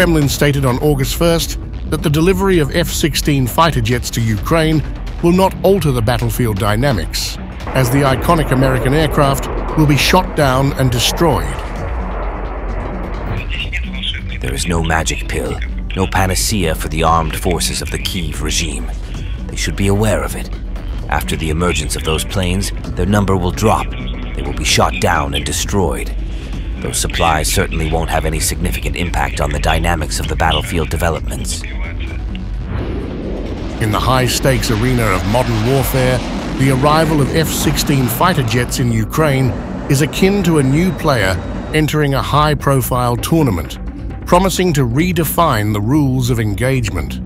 Kremlin stated on August 1st that the delivery of F-16 fighter jets to Ukraine will not alter the battlefield dynamics, as the iconic American aircraft will be shot down and destroyed. There is no magic pill, no panacea for the armed forces of the Kiev regime. They should be aware of it. After the emergence of those planes, their number will drop. They will be shot down and destroyed. Those supplies certainly won't have any significant impact on the dynamics of the battlefield developments. In the high-stakes arena of modern warfare, the arrival of F-16 fighter jets in Ukraine is akin to a new player entering a high-profile tournament, promising to redefine the rules of engagement.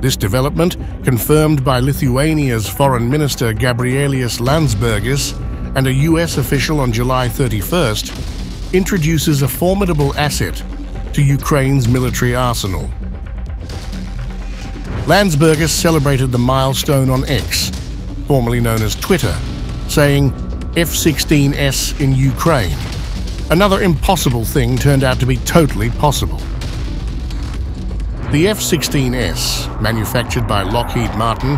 This development, confirmed by Lithuania's Foreign Minister Gabrielius Landsbergis and a US official on July 31st, introduces a formidable asset to Ukraine's military arsenal. Landsbergis celebrated the milestone on X, formerly known as Twitter, saying, F-16S in Ukraine. Another impossible thing turned out to be totally possible. The F-16S, manufactured by Lockheed Martin,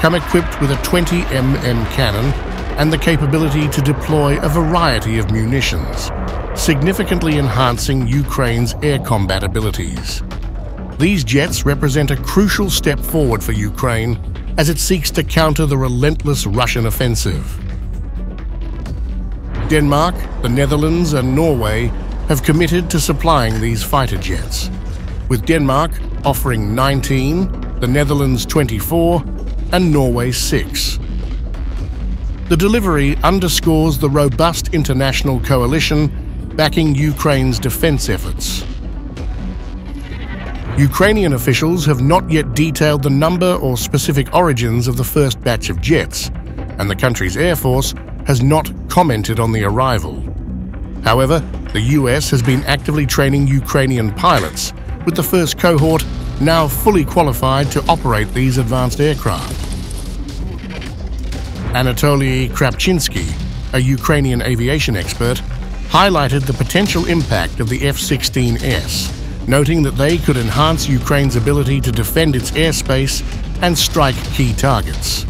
come equipped with a 20mm cannon and the capability to deploy a variety of munitions, significantly enhancing Ukraine's air combat abilities. These jets represent a crucial step forward for Ukraine as it seeks to counter the relentless Russian offensive. Denmark, the Netherlands and Norway have committed to supplying these fighter jets, with Denmark offering 19, the Netherlands 24 and Norway 6. The delivery underscores the robust international coalition backing Ukraine's defense efforts. Ukrainian officials have not yet detailed the number or specific origins of the first batch of jets, and the country's Air Force has not commented on the arrival. However, the US has been actively training Ukrainian pilots, with the first cohort now fully qualified to operate these advanced aircraft. Anatoly Krapchinsky, a Ukrainian aviation expert, highlighted the potential impact of the F-16S, noting that they could enhance Ukraine's ability to defend its airspace and strike key targets.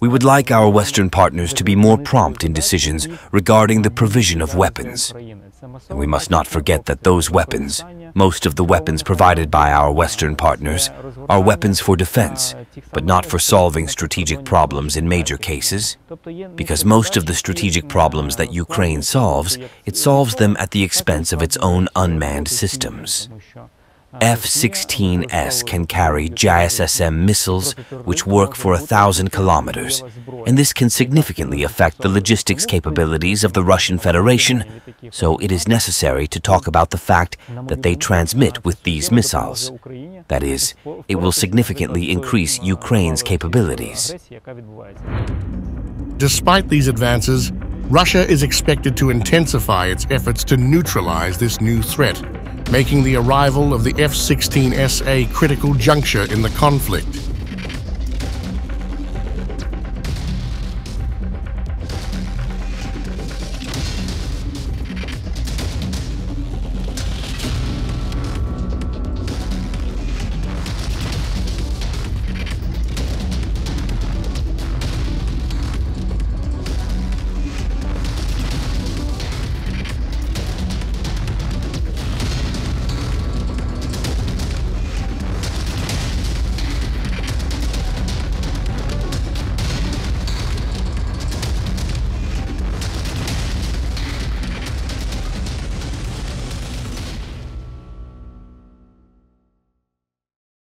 We would like our Western partners to be more prompt in decisions regarding the provision of weapons. And we must not forget that those weapons, most of the weapons provided by our Western partners, are weapons for defense, but not for solving strategic problems in major cases. Because most of the strategic problems that Ukraine solves, it solves them at the expense of its own unmanned systems. F-16S can carry JASSM missiles which work for a thousand kilometers, and this can significantly affect the logistics capabilities of the Russian Federation, so it is necessary to talk about the fact that they transmit with these missiles. That is, it will significantly increase Ukraine's capabilities. Despite these advances, Russia is expected to intensify its efforts to neutralize this new threat making the arrival of the F-16S a critical juncture in the conflict.